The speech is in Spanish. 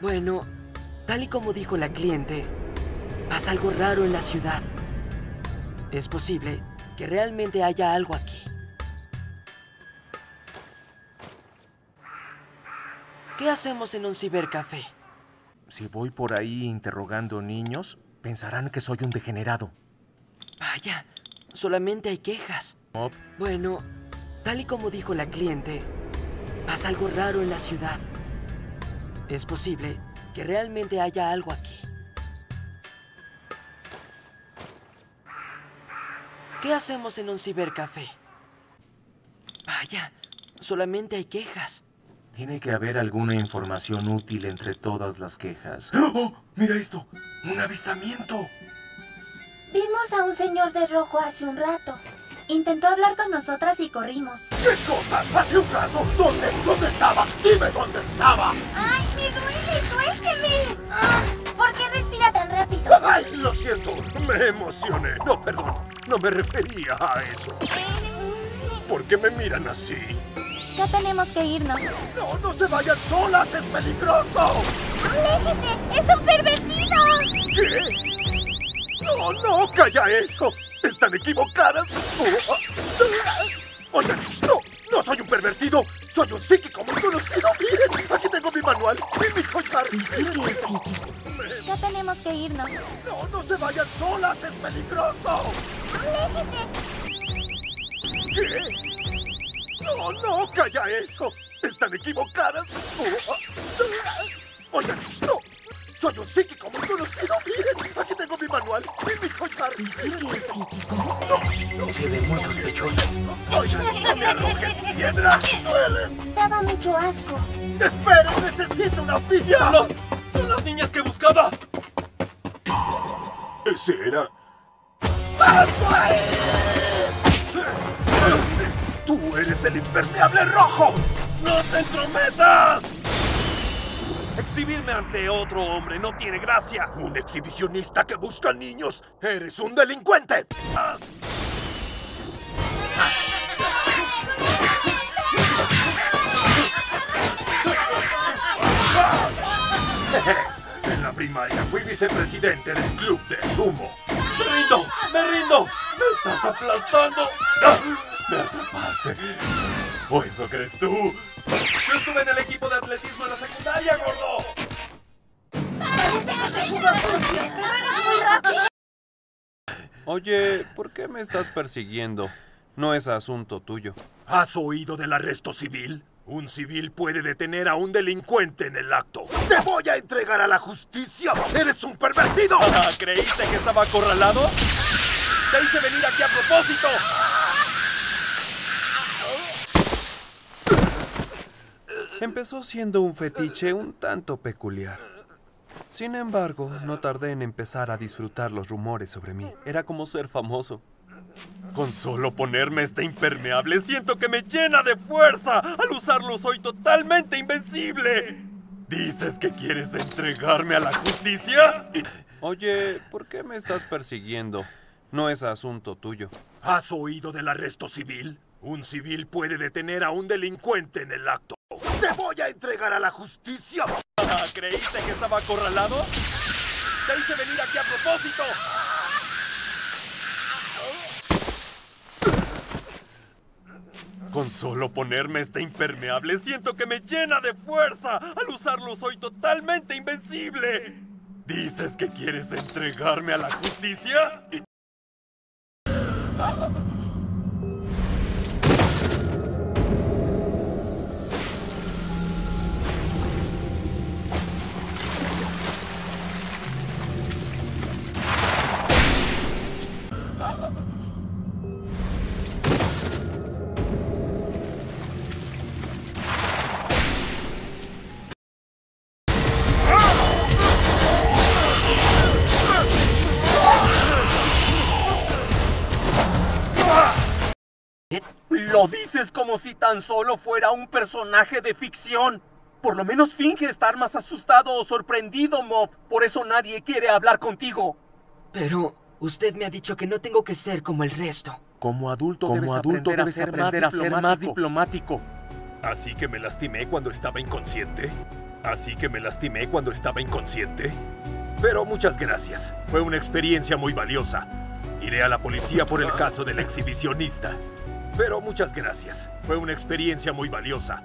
Bueno, tal y como dijo la cliente, pasa algo raro en la ciudad. Es posible que realmente haya algo aquí. ¿Qué hacemos en un cibercafé? si voy por ahí interrogando niños, pensarán que soy un degenerado. Vaya, solamente hay quejas. Bueno, tal y como dijo la cliente, pasa algo raro en la ciudad. Es posible que realmente haya algo aquí. ¿Qué hacemos en un cibercafé? Vaya, solamente hay quejas. tiene que haber alguna información útil entre todas las quejas. ¡Oh! ¡Mira esto! ¡Un avistamiento! Vimos a un señor de rojo hace un rato. Intentó hablar con nosotras y corrimos. ¿Qué cosa? ¿Hace un rato? ¿Dónde? ¿Dónde estaba? Dime dónde estaba. ¡Ay, me duele! ¡Suélteme! Ah, ¿Por qué respira tan rápido? Ay, lo siento. Me emocioné. No, perdón. No me refería a eso. ¿Por qué me miran así? Ya tenemos que irnos. No, no se vayan solas. Es peligroso. ¡Aléjese! ¡Es un pervertido! ¿Qué? No, no, calla eso. Están equivocadas. Oh, ah, Oigan, no, no soy un pervertido. Soy un psíquico muy conocido. Miren, aquí tengo mi manual y mi collar. Ya tenemos que irnos. No, no se vayan solas. Es peligroso. ¡Aléjese! ¿Qué? No, no, calla eso. Están equivocadas. Oh, ah, Oigan, no. Soy un psíquico muy conocido. Miren, aquí tengo mi manual y mi collar. Se ve muy sospechoso. Oigan, no me arrojen piedras. Duele. Daba mucho asco. Esperen, necesito una pista. ¡Diablos! ¡Son las niñas que buscaba! Ese era. ¡Tú eres el impermeable rojo! ¡No te entrometas! Exhibirme ante otro hombre no tiene gracia. Un exhibicionista que busca niños. ¡Eres un delincuente! En la primaria fui vicepresidente del club de sumo. ¡Me rindo! ¡Me rindo! ¡Me estás aplastando! ¡Me atrapaste! ¿O eso crees tú? Yo estuve en el equipo de atletismo en la secundaria, gordo. Oye, ¿por qué me estás persiguiendo? No es asunto tuyo. ¿Has oído del arresto civil? Un civil puede detener a un delincuente en el acto. ¡Te voy a entregar a la justicia! ¡Eres un pervertido! Ah, ¿Creíste que estaba acorralado? ¡Te hice venir aquí a propósito! Empezó siendo un fetiche un tanto peculiar. Sin embargo, no tardé en empezar a disfrutar los rumores sobre mí. Era como ser famoso. Con solo ponerme este impermeable siento que me llena de fuerza. Al usarlo soy totalmente invencible. ¿Dices que quieres entregarme a la justicia? Oye, ¿por qué me estás persiguiendo? No es asunto tuyo. ¿Has oído del arresto civil? Un civil puede detener a un delincuente en el acto. ¡Te voy a entregar a la justicia! Ah, ¿Creíste que estaba acorralado? Te hice venir aquí a propósito. Con solo ponerme este impermeable siento que me llena de fuerza. Al usarlo soy totalmente invencible. ¿Dices que quieres entregarme a la justicia? Lo dices como si tan solo fuera un personaje de ficción. Por lo menos finge estar más asustado o sorprendido, Mob. Por eso nadie quiere hablar contigo. Pero usted me ha dicho que no tengo que ser como el resto. Como adulto Como debes adulto aprender, debes a, ser aprender a ser más diplomático. Así que me lastimé cuando estaba inconsciente. Así que me lastimé cuando estaba inconsciente. Pero muchas gracias. Fue una experiencia muy valiosa. Iré a la policía por el caso del exhibicionista. Pero muchas gracias. Fue una experiencia muy valiosa.